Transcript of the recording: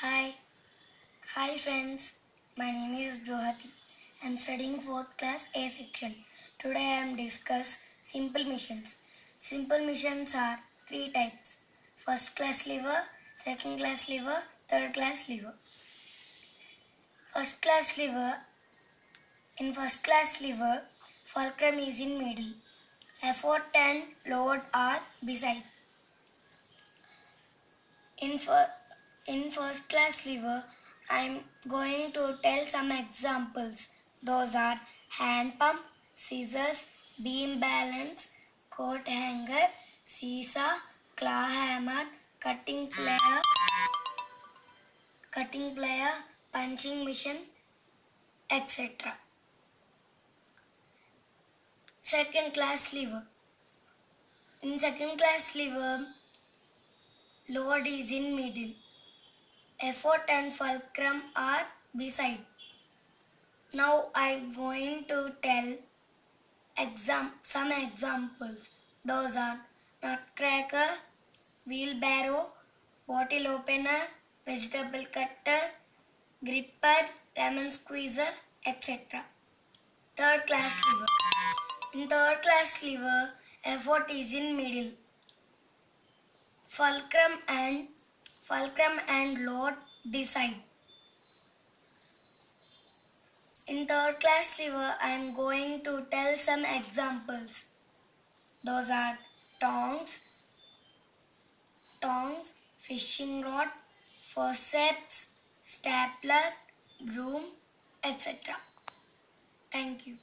Hi. Hi friends. My name is Bruhathi. I am studying 4th class A section. Today I am discuss simple missions. Simple missions are three types. First class lever, second class lever, third class lever. First class lever in first class lever, fulcrum is in middle. Effort and load are beside. In, fir- in first class lever, I am going to tell some examples. Those are hand pump, scissors, beam balance, coat hanger, seesaw, claw hammer, cutting plier, cutting plier, punching machine, etc. Second class lever. In second class lever, load is in middle. Effort and fulcrum are beside. Now I'm going to tell exam some examples. Those are nutcracker, wheelbarrow, bottle opener, vegetable cutter, gripper, lemon squeezer, etc. Third class lever. In third class lever, effort is in middle. Fulcrum and fulcrum and load decide. In third class lever, I am going to tell some examples. Those are tongs, tongs, fishing rod, forceps, stapler, broom, etc. Thank you.